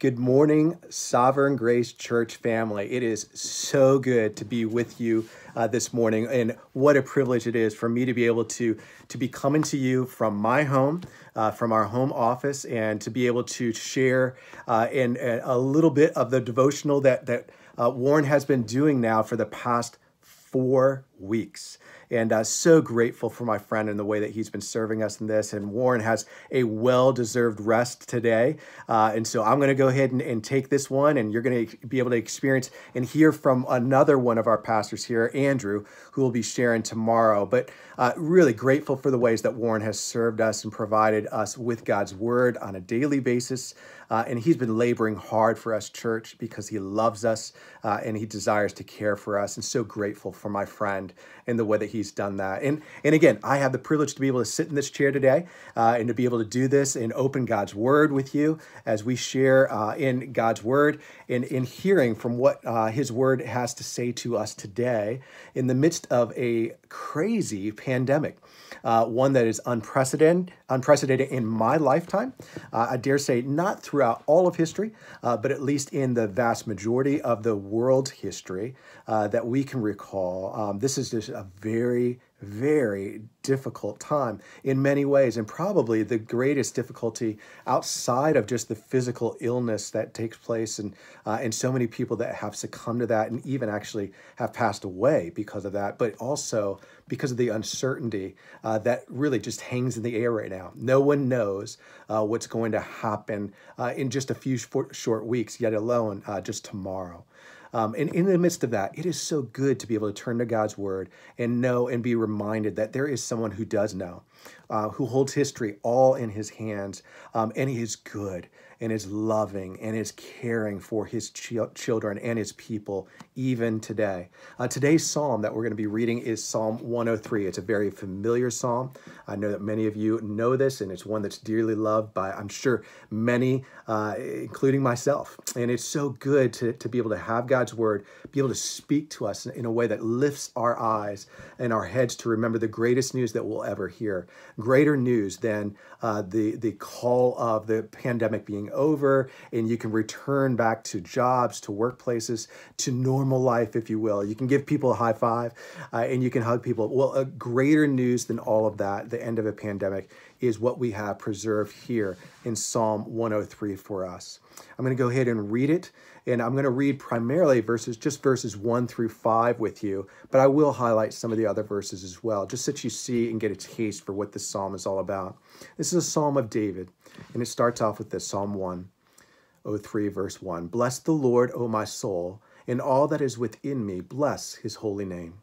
Good morning, Sovereign Grace Church family. It is so good to be with you uh, this morning, and what a privilege it is for me to be able to to be coming to you from my home, uh, from our home office, and to be able to share uh, in, in a little bit of the devotional that that uh, Warren has been doing now for the past four weeks and uh, so grateful for my friend and the way that he's been serving us in this. And Warren has a well deserved rest today. Uh, and so I'm going to go ahead and, and, take this one, and you're going to be able to experience and hear from another one of our pastors here, Andrew, who will be sharing tomorrow. But uh, really grateful for the ways that Warren has served us and provided us with God's word on a daily basis. Uh, and he's been laboring hard for us, church, because he loves us uh, and he desires to care for us. And so grateful for my friend and the way that he's done that. And and again, I have the privilege to be able to sit in this chair today uh, and to be able to do this and open God's word with you as we share uh, in God's word and in hearing from what uh, His word has to say to us today in the midst of a crazy pandemic uh, one that is unprecedented, unprecedented in my lifetime. Uh, I dare say not throughout all of history, uh, but at least in the vast majority of the world history that we can recall. Um, this is just a very very difficult time in many ways, and probably the greatest difficulty outside of just the physical illness that takes place, and uh, and so many people that have succumbed to that, and even actually have passed away because of that, but also because of the uncertainty uh, that really just hangs in the air right now. No one knows uh, what's going to happen uh, in just a few short weeks, yet alone uh, just tomorrow. Um, and in the midst of that, it is so good to be able to turn to God's word and know and be reminded that there is someone who does know, uh, who holds history all in his hands, um, and he is good and is loving and is caring for his ch- children and his people even today. Uh, today's psalm that we're going to be reading is Psalm 103. It's a very familiar psalm. I know that many of you know this, and it's one that's dearly loved by, I'm sure, many, uh, including myself. And it's so good to, to be able to have God's word, be able to speak to us in a way that lifts our eyes and our heads to remember the greatest news that we'll ever hear. Greater news than uh, the, the call of the pandemic being over and you can return back to jobs, to workplaces, to normal life, if you will. You can give people a high five uh, and you can hug people. Well, a greater news than all of that, the end of a pandemic, is what we have preserved here in Psalm 103 for us. I'm going to go ahead and read it, and I'm going to read primarily verses, just verses 1 through 5 with you, but I will highlight some of the other verses as well, just so that you see and get a taste for what this psalm is all about. This is a psalm of David. And it starts off with this Psalm 103, verse 1. Bless the Lord, O my soul, and all that is within me, bless his holy name.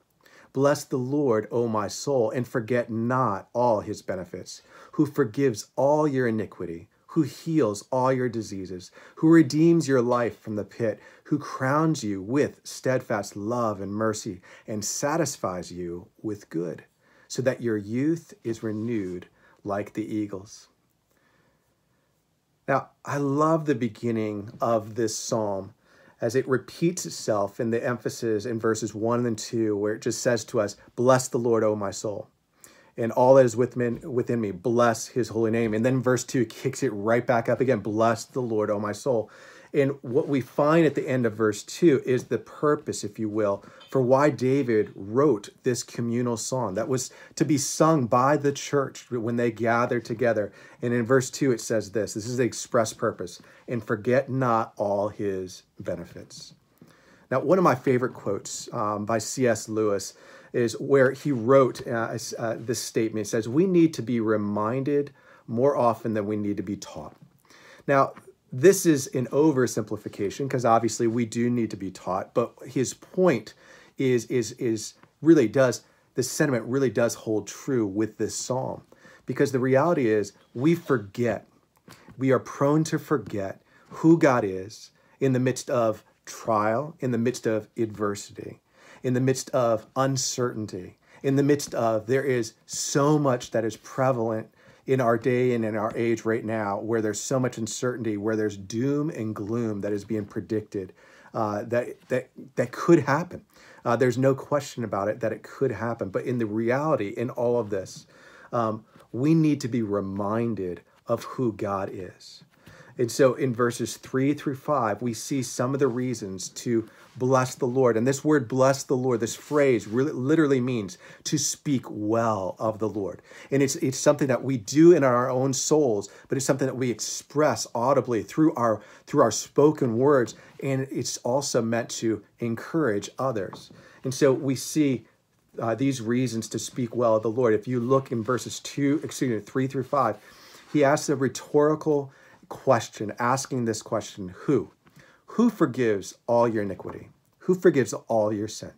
Bless the Lord, O my soul, and forget not all his benefits, who forgives all your iniquity, who heals all your diseases, who redeems your life from the pit, who crowns you with steadfast love and mercy, and satisfies you with good, so that your youth is renewed like the eagles. Now, I love the beginning of this psalm as it repeats itself in the emphasis in verses 1 and 2, where it just says to us, Bless the Lord, O my soul. And all that is with within me, bless his holy name. And then verse 2 kicks it right back up again, Bless the Lord, O my soul. And what we find at the end of verse 2 is the purpose, if you will, for why David wrote this communal song that was to be sung by the church when they gathered together. And in verse 2, it says this this is the express purpose and forget not all his benefits. Now, one of my favorite quotes um, by C.S. Lewis is where he wrote uh, uh, this statement. It says, We need to be reminded more often than we need to be taught. Now, this is an oversimplification because obviously we do need to be taught, but his point is is is really does the sentiment really does hold true with this psalm. Because the reality is we forget we are prone to forget who God is in the midst of trial, in the midst of adversity, in the midst of uncertainty, in the midst of there is so much that is prevalent in our day and in our age right now, where there's so much uncertainty, where there's doom and gloom that is being predicted, uh, that that that could happen. Uh, there's no question about it that it could happen. But in the reality, in all of this, um, we need to be reminded of who God is. And so in verses three through five, we see some of the reasons to bless the Lord. And this word bless the Lord, this phrase really literally means to speak well of the Lord. And it's it's something that we do in our own souls, but it's something that we express audibly through our through our spoken words. And it's also meant to encourage others. And so we see uh, these reasons to speak well of the Lord. If you look in verses two, excuse me, three through five, he asks a rhetorical question, asking this question Who? Who forgives all your iniquity? Who forgives all your sin?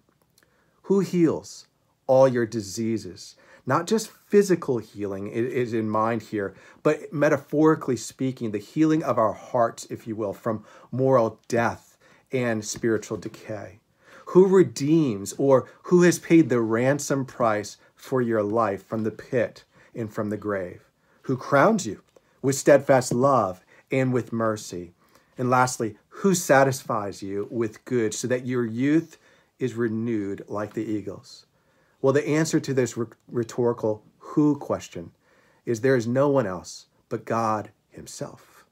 Who heals all your diseases? Not just physical healing is in mind here, but metaphorically speaking, the healing of our hearts, if you will, from moral death and spiritual decay. Who redeems or who has paid the ransom price for your life from the pit and from the grave? Who crowns you with steadfast love and with mercy. And lastly, who satisfies you with good so that your youth is renewed like the eagles? Well, the answer to this rhetorical who question is there is no one else but God Himself.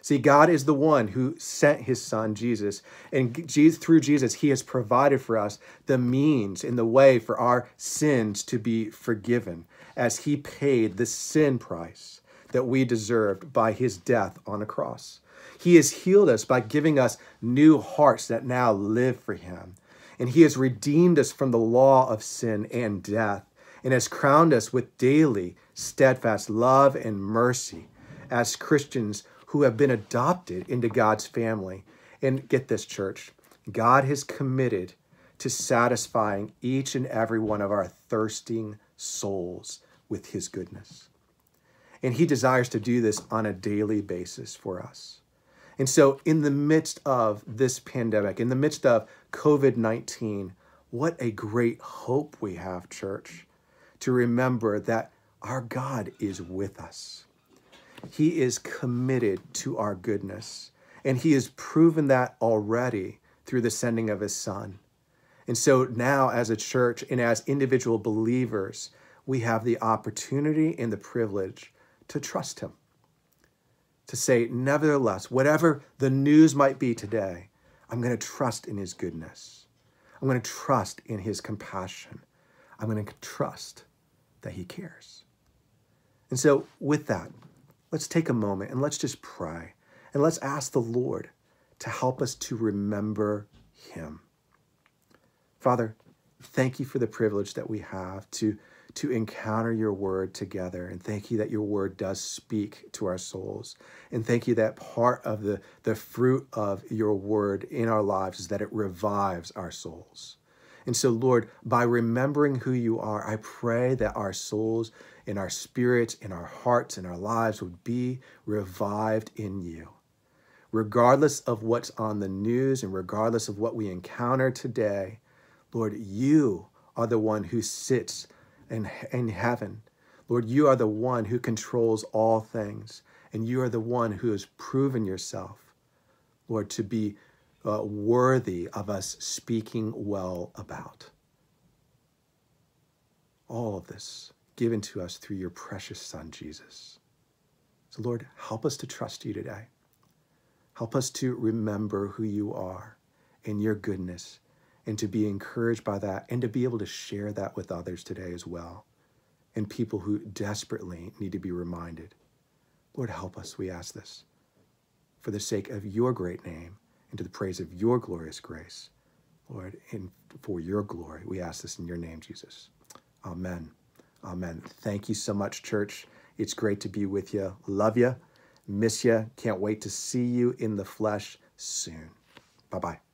See, God is the one who sent His Son, Jesus, and through Jesus, He has provided for us the means and the way for our sins to be forgiven as He paid the sin price that we deserved by his death on a cross. He has healed us by giving us new hearts that now live for him. And he has redeemed us from the law of sin and death and has crowned us with daily steadfast love and mercy as Christians who have been adopted into God's family. And get this, church, God has committed to satisfying each and every one of our thirsting souls with his goodness. And he desires to do this on a daily basis for us. And so, in the midst of this pandemic, in the midst of COVID 19, what a great hope we have, church, to remember that our God is with us. He is committed to our goodness, and He has proven that already through the sending of His Son. And so now, as a church and as individual believers, we have the opportunity and the privilege to trust him. To say, nevertheless, whatever the news might be today, I'm going to trust in his goodness. I'm going to trust in his compassion. I'm going to trust that he cares. And so, with that, let's take a moment and let's just pray and let's ask the Lord to help us to remember him. Father, thank you for the privilege that we have to to encounter your word together. And thank you that your word does speak to our souls. And thank you that part of the, the fruit of your word in our lives is that it revives our souls. And so, Lord, by remembering who you are, I pray that our souls and our spirits and our hearts and our lives would be revived in you. Regardless of what's on the news and regardless of what we encounter today, Lord, you are the one who sits in, in heaven. Lord, you are the one who controls all things, and you are the one who has proven yourself, Lord, to be uh, worthy of us speaking well about. All of this given to us through your precious Son, Jesus. So, Lord, help us to trust you today. Help us to remember who you are and your goodness and to be encouraged by that and to be able to share that with others today as well and people who desperately need to be reminded. Lord, help us, we ask this, for the sake of your great name and to the praise of your glorious grace. Lord, and for your glory, we ask this in your name, Jesus. Amen. Amen. Thank you so much, church. It's great to be with you. Love you. Miss you. Can't wait to see you in the flesh soon. Bye bye.